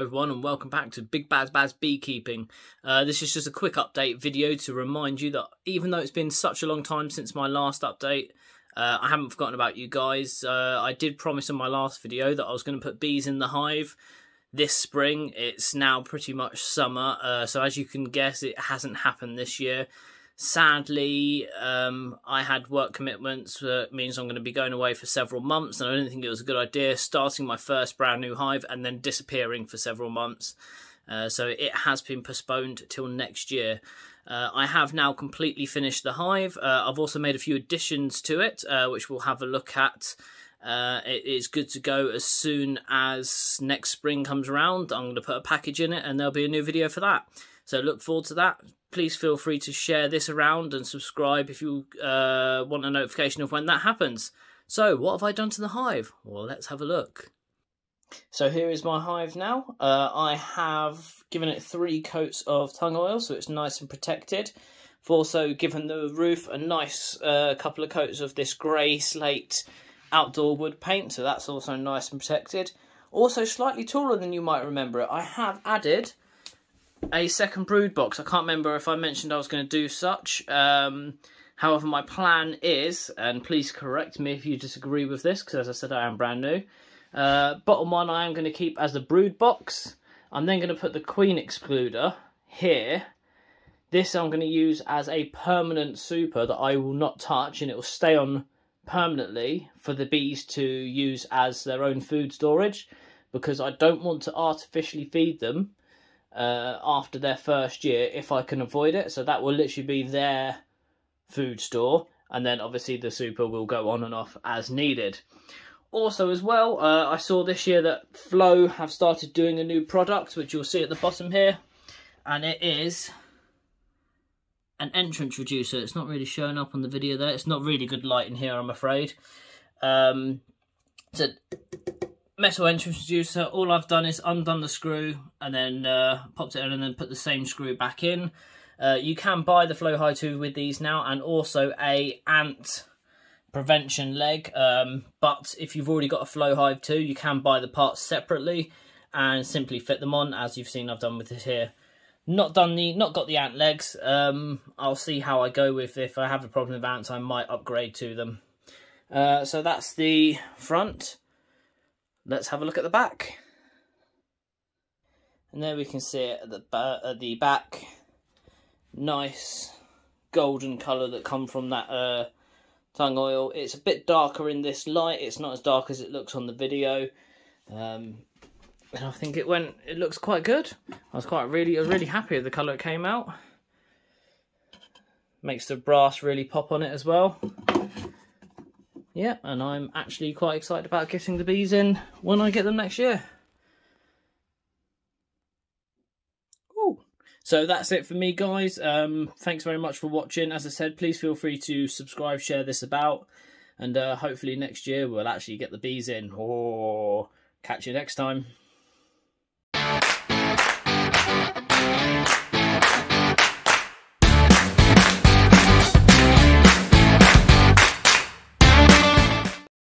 Everyone and welcome back to Big Bad Baz Beekeeping. Uh, this is just a quick update video to remind you that even though it's been such a long time since my last update, uh, I haven't forgotten about you guys. Uh, I did promise in my last video that I was going to put bees in the hive this spring. It's now pretty much summer, uh, so as you can guess it hasn't happened this year. Sadly, um, I had work commitments that means I'm going to be going away for several months, and I didn't think it was a good idea starting my first brand new hive and then disappearing for several months. Uh, so it has been postponed till next year. Uh, I have now completely finished the hive. Uh, I've also made a few additions to it, uh, which we'll have a look at. Uh, it is good to go as soon as next spring comes around. I'm going to put a package in it, and there'll be a new video for that. So look forward to that. Please feel free to share this around and subscribe if you uh, want a notification of when that happens. So, what have I done to the hive? Well, let's have a look. So here is my hive now. Uh, I have given it three coats of tung oil, so it's nice and protected. I've also given the roof a nice uh, couple of coats of this grey slate outdoor wood paint, so that's also nice and protected. Also slightly taller than you might remember it. I have added a second brood box. I can't remember if I mentioned I was going to do such. Um, however, my plan is, and please correct me if you disagree with this, because as I said, I am brand new. Uh, bottom one I am going to keep as the brood box. I'm then going to put the queen excluder here. This I'm going to use as a permanent super that I will not touch and it will stay on permanently for the bees to use as their own food storage because I don't want to artificially feed them uh, after their first year if I can avoid it. So that will literally be their food store, and then obviously the super will go on and off as needed. Also, as well, uh, I saw this year that Flow have started doing a new product, which you'll see at the bottom here, and it is an entrance reducer. It's not really showing up on the video there. It's not really good lighting here, I'm afraid. Um, it's a metal entrance reducer, all I've done is undone the screw and then uh, popped it in and then put the same screw back in. Uh, you can buy the Flow Hive 2 with these now and also a ant prevention leg. Um, but if you've already got a Flow Hive 2, you can buy the parts separately and simply fit them on as you've seen I've done with this here. Not done the, not got the ant legs. Um, I'll see how I go with if I have a problem with ants. I might upgrade to them. Uh, so that's the front let's have a look at the back. And there we can see it at the, at the back. Nice golden colour that come from that uh, tung oil. It's a bit darker in this light. It's not as dark as it looks on the video. Um, and I think it went, it looks quite good. I was quite really, I was really happy with the colour it came out. Makes the brass really pop on it as well yeah, and I'm actually quite excited about getting the bees in when I get them next year. So that's it for me, guys. Um, thanks very much for watching. As I said, please feel free to subscribe, share this about, and uh, hopefully next year we'll actually get the bees in. Or catch you next time. Thank you.